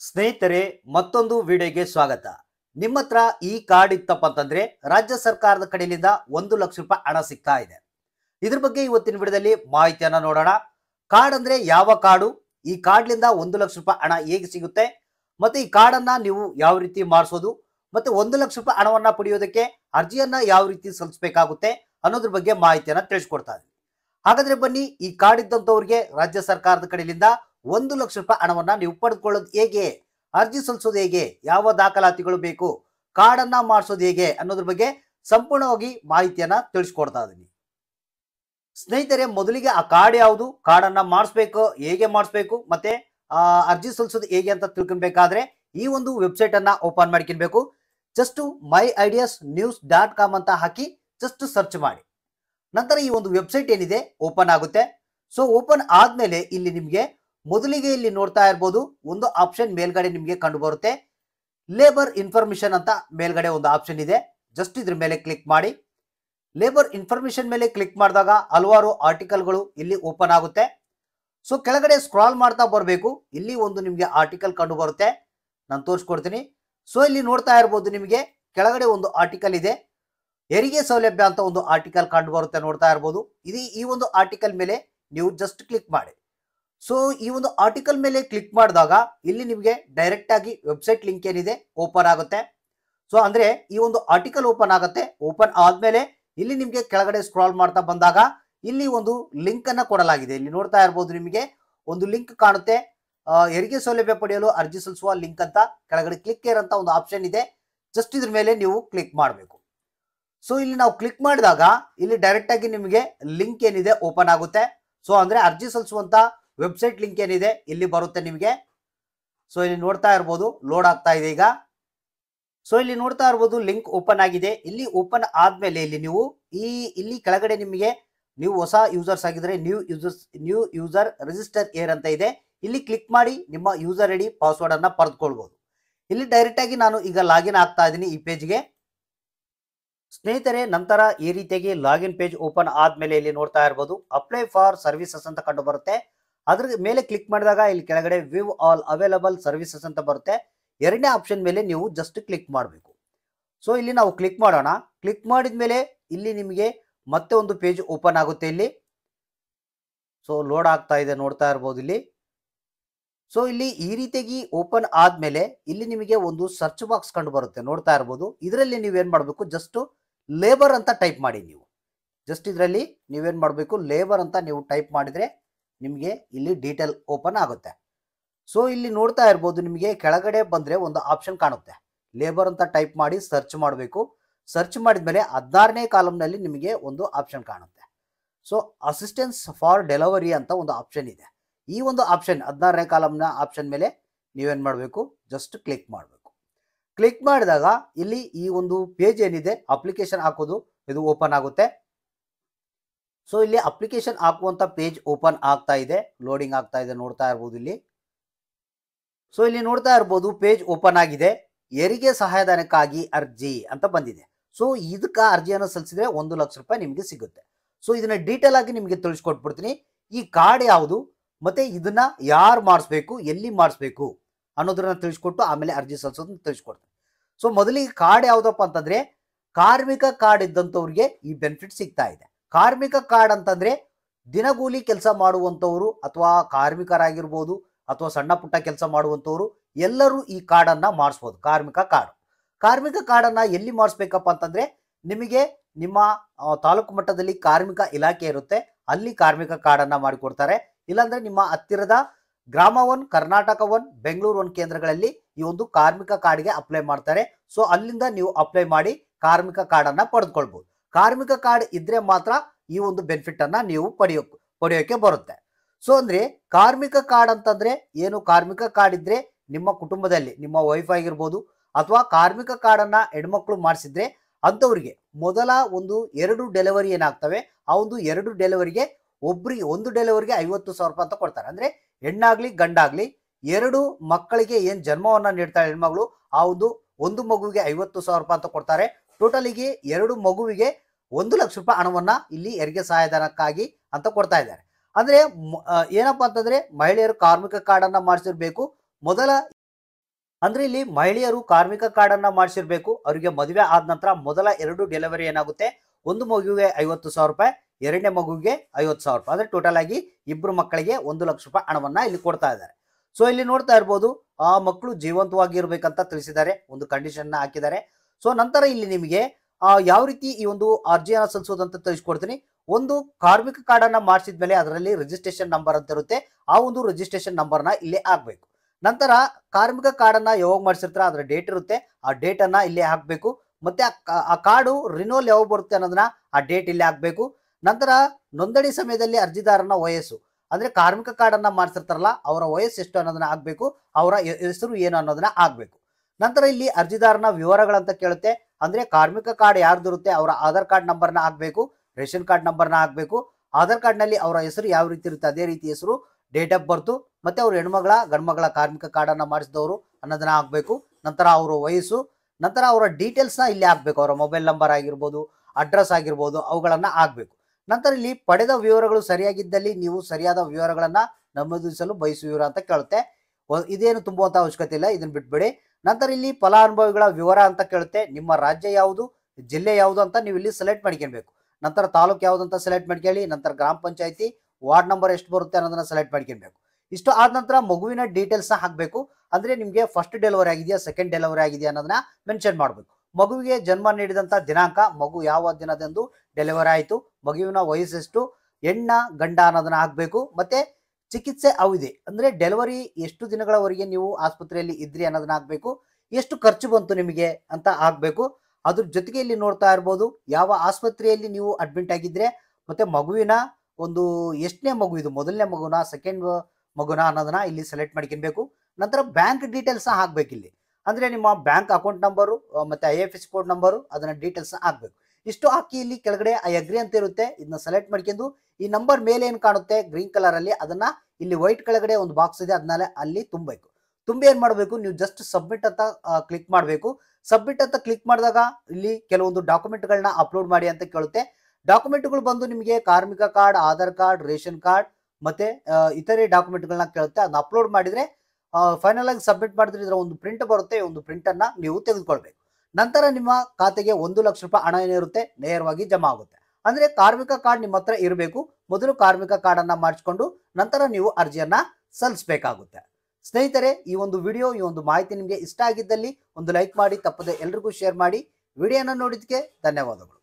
ಸ್ನೇಹಿತರೆ, ಮತ್ತೊಂದು ವಿಡಿಯೋಗೆ ಸ್ವಾಗತ. ನಿಮ್ಮ ಹತ್ರ ಈ ಕಾರ್ಡ್ ಇತ್ತಪ್ಪ ಅಂತಂದ್ರೆ ರಾಜ್ಯ ಸರ್ಕಾರದ ಕಡೆಯಿಂದ ಒಂದು ಲಕ್ಷ ರೂಪಾಯಿ ಹಣ ಸಿಗ್ತಾ ಇದೆ. ಇದ್ರ ಬಗ್ಗೆ ಇವತ್ತಿನ ವಿಡಿಯೋದಲ್ಲಿ ಮಾಹಿತಿಯನ್ನ ನೋಡೋಣ. ಕಾರ್ಡ್ ಅಂದ್ರೆ ಯಾವ ಕಾರ್ಡು? ಈ ಕಾರ್ಡ್ಲಿಂದ ಒಂದು ಲಕ್ಷ ರೂಪಾಯಿ ಹಣ ಹೇಗೆ ಸಿಗುತ್ತೆ? ಮತ್ತೆ ಈ ಕಾರ್ಡನ್ನ ನೀವು ಯಾವ ರೀತಿ ಮಾಡಿಸೋದು? ಮತ್ತೆ ಒಂದು ಲಕ್ಷ ರೂಪಾಯಿ ಹಣವನ್ನ ಪಡೆಯೋದಕ್ಕೆ ಅರ್ಜಿಯನ್ನ ಯಾವ ರೀತಿ ಸಲ್ಲಿಸಬೇಕಾಗುತ್ತೆ ಅನ್ನೋದ್ರ ಬಗ್ಗೆ ಮಾಹಿತಿಯನ್ನ ತಿಳಿಸ್ಕೊಡ್ತಾ ಇದ್ದೀನಿ ಹಾಗಾದ್ರೆ ಬನ್ನಿ ಈ ಕಾರ್ಡ್ ಇದ್ದಂಥವ್ರಿಗೆ ರಾಜ್ಯ ಸರ್ಕಾರದ ಕಡೆಯಿಂದ ಒಂದು ಲಕ್ಷ ರೂಪಾಯಿ ಹಣವನ್ನ ನೀವು ಪಡೆದುಕೊಳ್ಳೋದು ಹೇಗೆ? ಅರ್ಜಿ ಸಲ್ಲಿಸೋದು ಹೇಗೆ? ಯಾವ ದಾಖಲಾತಿಗಳು ಬೇಕು? ಕಾರ್ಡನ್ನ ಮಾಡಿಸೋದು ಹೇಗೆ? ಅನ್ನೋದ್ರ ಬಗ್ಗೆ ಸಂಪೂರ್ಣವಾಗಿ ಮಾಹಿತಿಯನ್ನ ತಿಳಿಸ್ಕೊಡ್ತಾ ಇದ್ದೀನಿ. ಸ್ನೇಹಿತರೆ, ಮೊದಲಿಗೆ ಆ ಕಾರ್ಡ್ ಯಾವುದು? ಕಾರ್ಡನ್ನ ಮಾಡಿಸ್ಬೇಕು, ಹೇಗೆ ಮಾಡಿಸ್ಬೇಕು, ಮತ್ತೆ ಆ ಅರ್ಜಿ ಸಲ್ಲಿಸೋದು ಹೇಗೆ ಅಂತ ತಿಳ್ಕೊಬೇಕಾದ್ರೆ ಈ ಒಂದು ವೆಬ್ಸೈಟ್ ಅನ್ನ ಓಪನ್ ಮಾಡ್ಕೊಬೇಕು just my ideas news dot com ಅಂತ ಹಾಕಿ ಜಸ್ಟ್ ಸರ್ಚ್ ಮಾಡಿ. ನಂತರ ಈ ಒಂದು ವೆಬ್ಸೈಟ್ ಏನಿದೆ? ಓಪನ್ ಆಗುತ್ತೆ. ಸೊ, ಓಪನ್ ಆದ್ಮೇಲೆ ಇಲ್ಲಿ ನಿಮಗೆ ಮೊದಲಿಗೆ ಇಲ್ಲಿ ನೋಡ್ತಾ ಇರ್ಬೋದು ಒಂದು ಆಪ್ಷನ್ ಮೇಲ್ಗಡೆ ನಿಮಗೆ ಕಂಡು ಬರುತ್ತೆ ಲೇಬರ್ ಇನ್ಫಾರ್ಮೇಶನ್ ಅಂತ ಮೇಲ್ಗಡೆ ಒಂದು ಆಪ್ಷನ್ ಇದೆ. ಜಸ್ಟ್ ಇದ್ರ ಮೇಲೆ ಕ್ಲಿಕ್ ಮಾಡಿ. ಲೇಬರ್ ಇನ್ಫಾರ್ಮೇಶನ್ ಮೇಲೆ ಕ್ಲಿಕ್ ಮಾಡಿದಾಗ ಹಲವಾರು ಆರ್ಟಿಕಲ್ಗಳು ಇಲ್ಲಿ ಓಪನ್ ಆಗುತ್ತೆ. ಸೊ ಕೆಳಗಡೆ ಸ್ಕ್ರಾಲ್ ಮಾಡ್ತಾ ಬರಬೇಕು. ಇಲ್ಲಿ ಒಂದು ನಿಮಗೆ ಆರ್ಟಿಕಲ್ ಕಂಡು ಬರುತ್ತೆ ನಾನು ತೋರಿಸ್ಕೊಡ್ತೀನಿ. ಸೊ ಇಲ್ಲಿ ನೋಡ್ತಾ ಇರ್ಬೋದು ನಿಮಗೆ ಕೆಳಗಡೆ ಒಂದು ಆರ್ಟಿಕಲ್ ಇದೆ. ಹೆರಿಗೆ ಸೌಲಭ್ಯ ಅಂತ ಒಂದು ಆರ್ಟಿಕಲ್ ಕಂಡು ಬರುತ್ತೆ ನೋಡ್ತಾ ಇರ್ಬೋದು. ಇದು ಈ ಒಂದು ಆರ್ಟಿಕಲ್ ಮೇಲೆ ನೀವು ಜಸ್ಟ್ ಕ್ಲಿಕ್ ಮಾಡಿ. ಸೊ ಈ ಒಂದು ಆರ್ಟಿಕಲ್ ಮೇಲೆ ಕ್ಲಿಕ್ ಮಾಡಿದಾಗ ಇಲ್ಲಿ ನಿಮಗೆ ಡೈರೆಕ್ಟ್ ಆಗಿ ವೆಬ್ಸೈಟ್ ಲಿಂಕ್ ಏನಿದೆ ಓಪನ್ ಆಗುತ್ತೆ. ಸೊ ಅಂದ್ರೆ ಈ ಒಂದು ಆರ್ಟಿಕಲ್ ಓಪನ್ ಆಗುತ್ತೆ. ಓಪನ್ ಆದ್ಮೇಲೆ ಇಲ್ಲಿ ನಿಮಗೆ ಕೆಳಗಡೆ ಸ್ಕ್ರಾಲ್ ಮಾಡ್ತಾ ಬಂದಾಗ ಇಲ್ಲಿ ಒಂದು ಲಿಂಕ್ ಅನ್ನ ಕೊಡಲಾಗಿದೆ. ಇಲ್ಲಿ ನೋಡ್ತಾ ಇರ್ಬೋದು ನಿಮಗೆ ಒಂದು ಲಿಂಕ್ ಕಾಣುತ್ತೆ. ಹೆರಿಗೆ ಸೌಲಭ್ಯ ಪಡೆಯಲು ಅರ್ಜಿ ಸಲ್ಲಿಸುವ ಲಿಂಕ್ ಅಂತ ಕೆಳಗಡೆ ಕ್ಲಿಕ್ ಕೇರ್ ಅಂತ ಒಂದು ಆಪ್ಷನ್ ಇದೆ. ಜಸ್ಟ್ ಇದ್ರ ಮೇಲೆ ನೀವು ಕ್ಲಿಕ್ ಮಾಡಬೇಕು. ಸೊ ಇಲ್ಲಿ ನಾವು ಕ್ಲಿಕ್ ಮಾಡಿದಾಗ ಇಲ್ಲಿ ಡೈರೆಕ್ಟ್ ಆಗಿ ನಿಮಗೆ ಲಿಂಕ್ ಏನಿದೆ ಓಪನ್ ಆಗುತ್ತೆ. ಸೊ ಅಂದ್ರೆ ಅರ್ಜಿ ಸಲ್ಲಿಸುವಂತ ವೆಬ್ಸೈಟ್ ಲಿಂಕ್ ಏನಿದೆ, ಇಲ್ಲಿ ಬರುತ್ತೆ ನಿಮಗೆ. ಸೊ ಇಲ್ಲಿ ನೋಡ್ತಾ ಇರ್ಬೋದು ಲೋಡ್ ಆಗ್ತಾ ಇದೆ ಈಗ. ಸೊ ಇಲ್ಲಿ ನೋಡ್ತಾ ಇರ್ಬೋದು, ಲಿಂಕ್ ಓಪನ್ ಆಗಿದೆ. ಇಲ್ಲಿ ಓಪನ್ ಆದ್ಮೇಲೆ ಇಲ್ಲಿ ನೀವು ಈ, ಇಲ್ಲಿ ಕೆಳಗಡೆ ನಿಮಗೆ ನೀವು ಹೊಸ ಯೂಸರ್ಸ್ ಆಗಿದ್ರೆ new users new user register here ಅಂತ ಇದೆ. ಇಲ್ಲಿ ಕ್ಲಿಕ್ ಮಾಡಿ, ನಿಮ್ಮ ಯೂಸರ್ ಐಡಿ ಪಾಸ್ವರ್ಡ್ ಅನ್ನ ಪಡೆದುಕೊಳ್ಬಹುದು ಇಲ್ಲಿ ಡೈರೆಕ್ಟ್ ಆಗಿ ನಾನು ಈಗ ಲಾಗಿನ್ ಆಗ್ತಾ ಇದ್ದೀನಿ ಈ ಪೇಜ್ಗೆ ಸ್ನೇಹಿತರೆ, ನಂತರ ಈ ರೀತಿಯಾಗಿ ಲಾಗಿನ್ ಪೇಜ್ ಓಪನ್ ಆದ್ಮೇಲೆ ಇಲ್ಲಿ ನೋಡ್ತಾ ಇರ್ಬೋದು. ಅಪ್ಲೈ ಫಾರ್ ಸರ್ವಿಸಸ್ ಅಂತ ಕಂಡು ಬರುತ್ತೆ. ಅದ್ರ ಮೇಲೆ ಕ್ಲಿಕ್ ಮಾಡಿದಾಗ ಇಲ್ಲಿ ಕೆಳಗಡೆ ವ್ಯೂ ಆಲ್ ಅವೈಲಬಲ್ ಸರ್ವಿಸಸ್ ಅಂತ ಬರುತ್ತೆ. ಎರಡನೇ ಆಪ್ಷನ್ ಮೇಲೆ ನೀವು ಜಸ್ಟ್ ಕ್ಲಿಕ್ ಮಾಡಬೇಕು. ಸೊ ಇಲ್ಲಿ ನಾವು ಕ್ಲಿಕ್ ಮಾಡೋಣ. ಕ್ಲಿಕ್ ಮಾಡಿದ ಮೇಲೆ ಇಲ್ಲಿ ನಿಮಗೆ ಮತ್ತೆ ಒಂದು ಪೇಜ್ ಓಪನ್ ಆಗುತ್ತೆ ಇಲ್ಲಿ. ಸೊ ಲೋಡ್ ಆಗ್ತಾ ಇದೆ ನೋಡ್ತಾ ಇರ್ಬೋದು ಇಲ್ಲಿ. ಸೊ ಇಲ್ಲಿ ಈ ರೀತಿಯಾಗಿ ಓಪನ್ ಆದ್ಮೇಲೆ ಇಲ್ಲಿ ನಿಮಗೆ ಒಂದು ಸರ್ಚ್ ಬಾಕ್ಸ್ ಕಂಡು ಬರುತ್ತೆ ನೋಡ್ತಾ ಇರ್ಬೋದು. ಇದರಲ್ಲಿ ನೀವೇನ್ ಮಾಡಬೇಕು? ಜಸ್ಟ್ ಲೇಬರ್ ಅಂತ ಟೈಪ್ ಮಾಡಿ ನೀವು. ಜಸ್ಟ್ ಇದರಲ್ಲಿ ನೀವೇನ್ ಮಾಡಬೇಕು? ಲೇಬರ್ ಅಂತ ನೀವು ಟೈಪ್ ಮಾಡಿದ್ರೆ ನಿಮಗೆ ಇಲ್ಲಿ ಡೀಟೇಲ್ ಓಪನ್ ಆಗುತ್ತೆ. ಸೊ ಇಲ್ಲಿ ನೋಡ್ತಾ ಇರ್ಬೋದು ನಿಮಗೆ ಕೆಳಗಡೆ ಬಂದರೆ ಒಂದು ಆಪ್ಷನ್ ಕಾಣುತ್ತೆ. ಲೇಬರ್ ಅಂತ ಟೈಪ್ ಮಾಡಿ ಸರ್ಚ್ ಮಾಡಬೇಕು. ಸರ್ಚ್ ಮಾಡಿದ ಮೇಲೆ ಹದಿನಾರನೇ ಕಾಲಮ್ನಲ್ಲಿ ನಿಮಗೆ ಒಂದು ಆಪ್ಷನ್ ಕಾಣುತ್ತೆ. ಸೊ ಅಸಿಸ್ಟೆನ್ಸ್ ಫಾರ್ ಡೆಲಿವರಿ ಅಂತ ಒಂದು ಆಪ್ಷನ್ ಇದೆ. ಈ ಒಂದು ಆಪ್ಷನ್ ಹದಿನಾರನೇ ಕಾಲಮ್ನ ಆಪ್ಷನ್ ಮೇಲೆ ನೀವೇನು ಮಾಡಬೇಕು? ಜಸ್ಟ್ ಕ್ಲಿಕ್ ಮಾಡಬೇಕು. ಕ್ಲಿಕ್ ಮಾಡಿದಾಗ ಇಲ್ಲಿ ಈ ಒಂದು ಪೇಜ್ ಏನಿದೆ ಅಪ್ಲಿಕೇಶನ್ ಹಾಕೋದು, ಇದು ಓಪನ್ ಆಗುತ್ತೆ. ಸೊ ಇಲ್ಲಿ ಅಪ್ಲಿಕೇಶನ್ ಹಾಕುವಂತ ಪೇಜ್ ಓಪನ್ ಆಗ್ತಾ ಇದೆ. ಲೋಡಿಂಗ್ ಆಗ್ತಾ ಇದೆ ನೋಡ್ತಾ ಇರ್ಬೋದು ಇಲ್ಲಿ. ಸೊ ಇಲ್ಲಿ ನೋಡ್ತಾ ಇರ್ಬೋದು ಪೇಜ್ ಓಪನ್ ಆಗಿದೆ. ಹೆರಿಗೆ ಸಹಾಯಧನಕ್ಕಾಗಿ ಅರ್ಜಿ ಅಂತ ಬಂದಿದೆ. ಸೊ ಇದಕ್ಕೆ ಅರ್ಜಿಯನ್ನು ಸಲ್ಲಿಸಿದ್ರೆ ಒಂದು ಲಕ್ಷ ರೂಪಾಯಿ ನಿಮಗೆ ಸಿಗುತ್ತೆ. ಸೊ ಇದನ್ನ ಡೀಟೇಲ್ ಆಗಿ ನಿಮಗೆ ತಿಳಿಸ್ಕೊಟ್ಬಿಡ್ತೀನಿ. ಈ ಕಾರ್ಡ್ ಯಾವುದು? ಮತ್ತೆ ಇದನ್ನ ಯಾರು ಮಾಡಿಸ್ಬೇಕು? ಎಲ್ಲಿ ಮಾಡಿಸ್ಬೇಕು? ಅನ್ನೋದನ್ನ ತಿಳಿಸ್ಕೊಟ್ಟು ಆಮೇಲೆ ಅರ್ಜಿ ಸಲ್ಲಿಸೋದನ್ನ ತಿಳಿಸ್ಕೊಡ್ತೀನಿ. ಸೊ ಮೊದಲಿಗೆ ಕಾರ್ಡ್ ಯಾವುದಪ್ಪ ಅಂತಂದ್ರೆ, ಕಾರ್ಮಿಕ ಕಾರ್ಡ್ ಇದ್ದಂಥವ್ರಿಗೆ ಈ ಬೆನಿಫಿಟ್ ಸಿಗ್ತಾ ಇದೆ. ಕಾರ್ಮಿಕ ಕಾರ್ಡ್ ಅಂತಂದ್ರೆ ದಿನಗೂಲಿ ಕೆಲಸ ಮಾಡುವಂಥವ್ರು ಅಥವಾ ಕಾರ್ಮಿಕರಾಗಿರ್ಬೋದು ಅಥವಾ ಸಣ್ಣ ಪುಟ್ಟ ಕೆಲಸ ಮಾಡುವಂಥವ್ರು ಎಲ್ಲರೂ ಈ ಕಾರ್ಡನ್ನ ಮಾಡಿಸ್ಬೋದು, ಕಾರ್ಮಿಕ ಕಾರ್ಡ್. ಕಾರ್ಮಿಕ ಕಾರ್ಡನ್ನ ಎಲ್ಲಿ ಮಾಡಿಸ್ಬೇಕಪ್ಪ ಅಂತಂದ್ರೆ ನಿಮಗೆ ನಿಮ್ಮ ತಾಲೂಕು ಮಟ್ಟದಲ್ಲಿ ಕಾರ್ಮಿಕ ಇಲಾಖೆ ಇರುತ್ತೆ, ಅಲ್ಲಿ ಕಾರ್ಮಿಕ ಕಾರ್ಡನ್ನ ಮಾಡಿಕೊಡ್ತಾರೆ. ಇಲ್ಲಾಂದ್ರೆ ನಿಮ್ಮ ಹತ್ತಿರದ Grama One, Karnataka One, Bengaluru One ಕೇಂದ್ರಗಳಲ್ಲಿ ಈ ಒಂದು ಕಾರ್ಮಿಕ ಕಾರ್ಡ್ಗೆ ಅಪ್ಲೈ ಮಾಡ್ತಾರೆ. ಸೊ, ಅಲ್ಲಿಂದ ನೀವು ಅಪ್ಲೈ ಮಾಡಿ ಕಾರ್ಮಿಕ ಕಾರ್ಡನ್ನ ಪಡೆದುಕೊಳ್ಬಹುದು ಕಾರ್ಮಿಕ ಕಾರ್ಡ್ ಇದ್ರೆ ಮಾತ್ರ ಈ ಒಂದು ಬೆನಿಫಿಟ್ ಅನ್ನ ನೀವು ಪಡೆಯೋ, ಪಡೆಯೋಕೆ ಬರುತ್ತೆ. ಸೊ ಅಂದ್ರೆ ಕಾರ್ಮಿಕ ಕಾರ್ಡ್ ಅಂತಂದ್ರೆ ಏನು? ಕಾರ್ಮಿಕ ಕಾರ್ಡ್ ಇದ್ರೆ ನಿಮ್ಮ ಕುಟುಂಬದಲ್ಲಿ, ನಿಮ್ಮ ವೈಫ್ ಆಗಿರ್ಬೋದು ಅಥವಾ ಕಾರ್ಮಿಕ ಕಾರ್ಡ್ ಅನ್ನ ಹೆಣ್ಮಕ್ಳು ಮಾಡಿಸಿದ್ರೆ ಅಂಥವ್ರಿಗೆ ಮೊದಲ ಒಂದು ಎರಡು ಡೆಲಿವರಿ ಏನಾಗ್ತವೆ? ಆ ಒಂದು ಎರಡು ಡೆಲಿವರಿಗೆ ಒಬ್ರಿಗೆ ಒಂದು ಡೆಲಿವರಿಗೆ ಐವತ್ತು ಸಾವಿರ ರೂಪಾಯಿ ಅಂತ ಕೊಡ್ತಾರೆ. ಅಂದ್ರೆ ಹೆಣ್ಣಾಗ್ಲಿ, ಗಂಡಾಗ್ಲಿ ಎರಡು ಮಕ್ಕಳಿಗೆ ಏನ್ ಜನ್ಮವನ್ನ ನೀಡ್ತಾಳೆ ಹೆಣ್ಮಗಳು ಆ ಒಂದು ಒಂದು ಮಗುವಿಗೆ ಐವತ್ತು ಸಾವಿರ ರೂಪಾಯಿ ಅಂತ ಕೊಡ್ತಾರೆ. ಟೋಟಲಿಗೆ ಎರಡು ಮಗುವಿಗೆ ಒಂದು ಲಕ್ಷ ರೂಪಾಯಿ ಹಣವನ್ನ ಇಲ್ಲಿ ಹೆರಿಗೆ ಸಹಾಯಧನಕ್ಕಾಗಿ ಅಂತ ಕೊಡ್ತಾ ಇದ್ದಾರೆ. ಅಂದ್ರೆ ಏನಪ್ಪಾ ಅಂತಂದ್ರೆ ಮಹಿಳೆಯರು ಕಾರ್ಮಿಕ ಕಾರ್ಡ್ ಅನ್ನ ಮಾಡಿಸಿರ್ಬೇಕು. ಮೊದಲ ಅಂದ್ರೆ ಇಲ್ಲಿ ಮಹಿಳೆಯರು ಕಾರ್ಮಿಕ ಕಾರ್ಡ್ ಅನ್ನ ಮಾಡಿಸಿರ್ಬೇಕು. ಅವರಿಗೆ ಮದುವೆ ಆದ ನಂತರ ಮೊದಲ ಎರಡು ಡೆಲಿವರಿ ಏನಾಗುತ್ತೆ? ಒಂದು ಮಗುವಿಗೆ ಐವತ್ತು ಸಾವಿರ ರೂಪಾಯಿ, ಎರಡನೇ ಮಗುವಿಗೆ ಐವತ್ತು ಸಾವಿರ ರೂಪಾಯಿ. ಅಂದ್ರೆ ಟೋಟಲ್ ಆಗಿ ಇಬ್ರು ಮಕ್ಕಳಿಗೆ ಒಂದು ಲಕ್ಷ ರೂಪಾಯಿ ಹಣವನ್ನ ಇಲ್ಲಿ ಕೊಡ್ತಾ ಇದ್ದಾರೆ. ಸೊ ಇಲ್ಲಿ ನೋಡ್ತಾ ಇರ್ಬೋದು, ಆ ಮಕ್ಕಳು ಜೀವಂತವಾಗಿ ಇರ್ಬೇಕಂತ ತಿಳಿಸಿದ್ದಾರೆ. ಒಂದು ಕಂಡೀಷನ್ ಹಾಕಿದ್ದಾರೆ. ಸೊ ನಂತರ ಇಲ್ಲಿ ನಿಮಗೆ ಯಾವ ರೀತಿ ಈ ಒಂದು ಅರ್ಜಿಯನ್ನು ಸಲ್ಲಿಸೋದು ಅಂತ ತಿಳಿಸ್ಕೊಡ್ತೀನಿ. ಒಂದು ಕಾರ್ಮಿಕ ಕಾರ್ಡ್ ಅನ್ನ ಮಾಡಿಸಿದ್ಮೇಲೆ ಅದರಲ್ಲಿ ರಿಜಿಸ್ಟ್ರೇಷನ್ ನಂಬರ್ ಅಂತ ಇರುತ್ತೆ. ಆ ಒಂದು ರಿಜಿಸ್ಟ್ರೇಷನ್ ನಂಬರ್ನ ಇಲ್ಲಿ ಹಾಕ್ಬೇಕು. ನಂತರ ಕಾರ್ಮಿಕ ಕಾರ್ಡ್ ಅನ್ನ ಯಾವಾಗ ಮಾಡಿಸಿರ್ತಾರ ಅದರ ಡೇಟ್ ಇರುತ್ತೆ. ಆ ಡೇಟ್ ಅನ್ನ ಇಲ್ಲಿ ಹಾಕ್ಬೇಕು. ಮತ್ತೆ ಆ ಕಾರ್ಡು ರಿನೋಲ್ ಯಾವಾಗ ಬರುತ್ತೆ ಅನ್ನೋದನ್ನ ಆ ಡೇಟ್ ಇಲ್ಲಿ ಹಾಕ್ಬೇಕು. ನಂತರ ನೋಂದಣಿ ಸಮಯದಲ್ಲಿ ಅರ್ಜಿದಾರನ ವಯಸ್ಸು. ಅಂದ್ರೆ ಕಾರ್ಮಿಕ ಕಾರ್ಡ್ ಅನ್ನ ಮಾಡಿಸಿರ್ತಾರಲ್ಲ, ಅವರ ವಯಸ್ಸು ಎಷ್ಟು ಅನ್ನೋದನ್ನ ಹಾಕ್ಬೇಕು. ಅವರ ಹೆಸರು ಏನು ಅನ್ನೋದನ್ನ ಹಾಕ್ಬೇಕು. ನಂತರ ಇಲ್ಲಿ ಅರ್ಜಿದಾರನ ವಿವರಗಳಂತ ಕೇಳುತ್ತೆ. ಅಂದ್ರೆ ಕಾರ್ಮಿಕ ಕಾರ್ಡ್ ಯಾರ್ದು ಇರುತ್ತೆ, ಅವರ ಆಧಾರ್ ಕಾರ್ಡ್ ನಂಬರ್ನ ಹಾಕ್ಬೇಕು, ರೇಷನ್ ಕಾರ್ಡ್ ನಂಬರ್ನ ಹಾಕ್ಬೇಕು. ಆಧಾರ್ ಕಾರ್ಡ್ನಲ್ಲಿ ಅವರ ಹೆಸರು ಯಾವ ರೀತಿ ಇರುತ್ತೆ, ಅದೇ ರೀತಿ ಹೆಸರು ಡೇಟ್ ಆಫ್ ಬರ್ತು ಮತ್ತೆ ಅವ್ರ ಹೆಣ್ಮಗಳ, ಗಂಡ್ಮಗಳ ಕಾರ್ಮಿಕ ಕಾರ್ಡ್ ಅನ್ನ ಮಾಡಿಸಿದವರು ಅನ್ನೋದನ್ನ ಹಾಕ್ಬೇಕು. ನಂತರ ಅವರ ವಯಸ್ಸು, ನಂತರ ಅವರ ಡೀಟೇಲ್ಸ್ನ ಇಲ್ಲಿ ಹಾಕ್ಬೇಕು. ಅವರ ಮೊಬೈಲ್ ನಂಬರ್ ಆಗಿರ್ಬೋದು ಅಡ್ರೆಸ್ ಆಗಿರ್ಬೋದು, ಅವುಗಳನ್ನ ಹಾಕ್ಬೇಕು. ನಂತರ ಇಲ್ಲಿ ಪಡೆದ ವಿವರಗಳು ಸರಿಯಾಗಿದ್ದಲ್ಲಿ ನೀವು ಸರಿಯಾದ ವಿವರಗಳನ್ನ ನಮೂದಿಸಲು ಬಯಸುವಿರ ಅಂತ ಕೇಳುತ್ತೆ. ಇದೇನು ತುಂಬುವಂತ ಅವಶ್ಯಕತೆ ಇಲ್ಲ, ಇದನ್ನ ಬಿಟ್ಬಿಡಿ. ನಂತರ ಇಲ್ಲಿ ಫಲಾನುಭವಿಗಳ ವಿವರ ಅಂತ ಕೇಳುತ್ತೆ. ನಿಮ್ಮ ರಾಜ್ಯ ಯಾವುದು? ಜಿಲ್ಲೆ ಯಾವುದು ಅಂತ ನೀವು ಇಲ್ಲಿ ಸೆಲೆಕ್ಟ್ ಮಾಡ್ಕೊಳ್ಬೇಕು. ನಂತರ ತಾಲೂಕು ಯಾವುದು ಅಂತ ಸೆಲೆಕ್ಟ್ ಮಾಡ್ಕೊಳ್ಳಿ. ನಂತರ ಗ್ರಾಮ ಪಂಚಾಯತಿ, ವಾರ್ಡ್ ನಂಬರ್ ಎಷ್ಟು ಬರುತ್ತೆ ಅನ್ನೋದನ್ನ ಸೆಲೆಕ್ಟ್ ಮಾಡ್ಕೊಳ್ಬೇಕು. ಇಷ್ಟು ಆದ ನಂತರ ಮಗುವಿನ ಡೀಟೇಲ್ಸ್ನ ಹಾಕಬೇಕು. ಅಂದ್ರೆ ನಿಮಗೆ ಫಸ್ಟ್ ಡೆಲಿವರಿ ಆಗಿದೆಯಾ ಸೆಕೆಂಡ್ ಡೆಲಿವರಿ ಆಗಿದೆಯಾ ಅನ್ನೋದನ್ನ ಮೆನ್ಷನ್ ಮಾಡಬೇಕು. ಮಗುವಿಗೆ ಜನ್ಮ ನೀಡಿದಂತ ದಿನಾಂಕ, ಮಗು ಯಾವ ದಿನದಂದು ಡೆಲಿವರಿ ಆಯಿತು, ಮಗುವಿನ ವಯಸ್ಸೆಷ್ಟು ಹೆಣ್ಣ ಗಂಡ ಅನ್ನೋದನ್ನ ಹಾಕಬೇಕು. ಮತ್ತೆ ಚಿಕಿತ್ಸೆ ಅವಧಿ ಅಂದ್ರೆ ಡೆಲಿವರಿ ಎಷ್ಟು ದಿನಗಳವರೆಗೆ ನೀವು ಆಸ್ಪತ್ರೆಯಲ್ಲಿ ಇದ್ರಿ ಅನ್ನೋದನ್ನ ಹಾಕ್ಬೇಕು. ಎಷ್ಟು ಖರ್ಚು ಬಂತು ನಿಮಗೆ ಅಂತ ಆಗ್ಬೇಕು ಅದ್ರ ಜೊತೆಗೆ ಇಲ್ಲಿ ನೋಡ್ತಾ ಇರ್ಬೋದು, ಯಾವ ಆಸ್ಪತ್ರೆಯಲ್ಲಿ ನೀವು ಅಡ್ಮಿಟ್ ಆಗಿದ್ರೆ, ಮತ್ತೆ ಮಗುವಿನ ಒಂದು ಎಷ್ಟನೇ ಮಗು ಇದು, ಮೊದಲನೇ ಮಗುನ ಸೆಕೆಂಡ್ ಮಗುನ ಅನ್ನೋದನ್ನ ಇಲ್ಲಿ ಸೆಲೆಕ್ಟ್ ಮಾಡ್ಕೊಬೇಕು ನಂತರ ಬ್ಯಾಂಕ್ ಡೀಟೇಲ್ಸ್ ಹಾಕ್ಬೇಕು ಇಲ್ಲಿ ಅಂದ್ರೆ ನಿಮ್ಮ ಬ್ಯಾಂಕ್ ಅಕೌಂಟ್ ನಂಬರು ಮತ್ತೆ ಐ ಕೋಡ್ ನಂಬರು ಅದನ್ನ ಡೀಟೇಲ್ಸ್ ಹಾಕ್ಬೇಕು. ಇಷ್ಟು ಹಾಕಿ ಇಲ್ಲಿ ಕೆಳಗಡೆ ಐ ಅಗ್ರಿ ಅಂತ ಇರುತ್ತೆ. ಇದನ್ನ ಸೆಲೆಕ್ಟ್ ಮಾಡ್ಕೊಂಡು ಈ ನಂಬರ್ ಮೇಲೆ ಏನ್ ಕಾಣುತ್ತೆ ಗ್ರೀನ್ ಕಲರ್ ಅಲ್ಲಿ ಅದನ್ನ ಇಲ್ಲಿ ವೈಟ್ ಕೆಳಗಡೆ ಒಂದು ಬಾಕ್ಸ್ ಇದೆ ಅದನ್ನ ಅಲ್ಲಿ ತುಂಬಬೇಕು. ತುಂಬಿ ಏನ್ ಮಾಡಬೇಕು? ನೀವು ಜಸ್ಟ್ ಸಬ್ಮಿಟ್ ಅಂತ ಕ್ಲಿಕ್ ಮಾಡಬೇಕು. ಸಬ್ಮಿಟ್ ಅಂತ ಕ್ಲಿಕ್ ಮಾಡಿದಾಗ ಇಲ್ಲಿ ಕೆಲವೊಂದು ಡಾಕ್ಯುಮೆಂಟ್ಗಳನ್ನ ಅಪ್ಲೋಡ್ ಮಾಡಿ ಅಂತ ಕೇಳುತ್ತೆ. ಡಾಕ್ಯುಮೆಂಟ್ಗಳು ಬಂದು ನಿಮಗೆ ಕಾರ್ಮಿಕ card Aadhaar card ration card ಮತ್ತೆ ಇತರೆ ಡಾಕ್ಯುಮೆಂಟ್ಗಳನ್ನ ಕೇಳುತ್ತೆ. ಅದನ್ನ ಅಪ್ಲೋಡ್ ಮಾಡಿದ್ರೆ ಫೈನಲ್ ಆಗಿ ಸಬ್ಮಿಟ್ ಮಾಡಿದ್ರೆ ಇದರ ಒಂದು ಪ್ರಿಂಟ್ ಬರುತ್ತೆ. ಒಂದು ಪ್ರಿಂಟ್ ಅನ್ನ ನೀವು ತೆಗೆದುಕೊಳ್ಬೇಕು. ನಂತರ ನಿಮ್ಮ ಖಾತೆಗೆ ಒಂದು ಲಕ್ಷ ರೂಪಾಯಿ ಹಣ ಏನಿರುತ್ತೆ ನೇರವಾಗಿ ಜಮಾ ಆಗುತ್ತೆ. ಅಂದ್ರೆ ಕಾರ್ಮಿಕ ಕಾರ್ಡ್ ನಿಮ್ಮ ಹತ್ರ ಇರಬೇಕು. ಮೊದಲು ಕಾರ್ಮಿಕ ಕಾರ್ಡ್ ಅನ್ನ ಮಾಡಿಸ್ಕೊಂಡು ನಂತರ ನೀವು ಅರ್ಜಿಯನ್ನ ಸಲ್ಲಿಸಬೇಕಾಗುತ್ತೆ. ಸ್ನೇಹಿತರೆ, ಈ ಒಂದು ವಿಡಿಯೋ, ಈ ಒಂದು ಮಾಹಿತಿ ನಿಮಗೆ ಇಷ್ಟ ಆಗಿದ್ದಲ್ಲಿ ಒಂದು ಲೈಕ್ ಮಾಡಿ, ತಪ್ಪದೆ ಎಲ್ರಿಗೂ ಶೇರ್ ಮಾಡಿ. ವಿಡಿಯೋನ ನೋಡಿದ್ದಕ್ಕೆ ಧನ್ಯವಾದಗಳು.